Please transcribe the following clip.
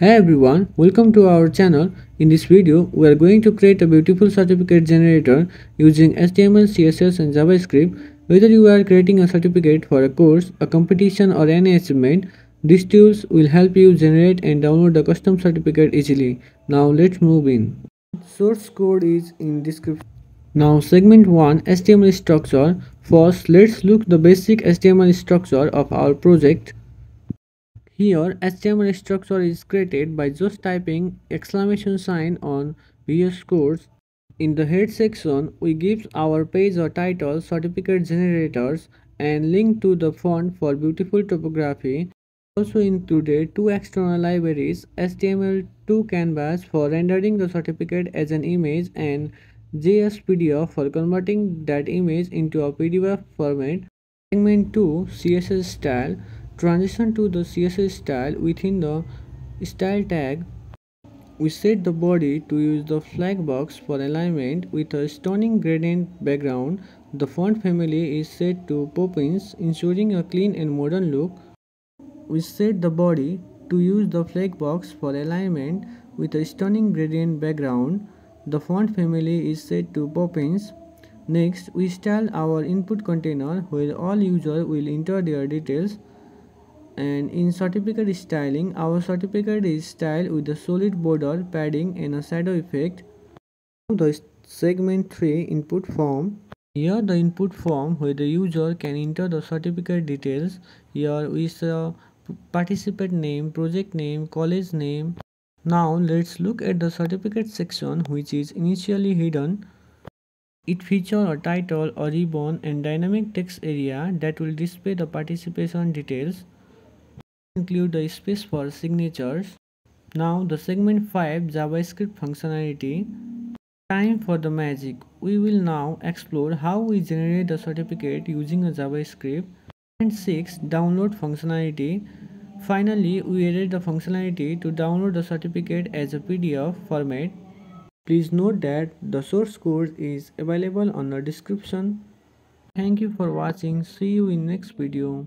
Hey everyone, welcome to our channel. In this video, we are going to create a beautiful certificate generator using HTML, CSS and JavaScript. Whether you are creating a certificate for a course, a competition or any achievement, these tools will help you generate and download the custom certificate easily. Now let's move in. Source code is in description. Now segment 1 HTML structure. First, let's look the basic HTML structure of our project. Here HTML structure is created by just typing exclamation sign on VS Codes. In the head section, we give our page a title, certificate generators and link to the font for beautiful typography. Also included two external libraries, HTML2 Canvas for rendering the certificate as an image and JSPDF for converting that image into a PDF format. Segment 2 CSS style transition to the css style within the style tag. We set the body to use the flex box for alignment with a stunning gradient background. The font family is set to poppins ensuring a clean and modern look. We set the body to use the flex box for alignment with a stunning gradient background. The font family is set to poppins. Next we style our input container where all users will enter their details and in certificate styling our certificate is styled with a solid border padding and a shadow effect. The segment 3 input form here the input form where the user can enter the certificate details. Here is a participant name project name college name. Now let's look at the certificate section which is initially hidden. It features a title, a ribbon and dynamic text area that will display the participation details include the space for signatures. Now the segment 5 JavaScript functionality. Time for the magic. We will now explore how we generate the certificate using a JavaScript. And 6 download functionality. Finally, we added the functionality to download the certificate as a PDF format. Please note that the source code is available on the description. Thank you for watching. See you in next video.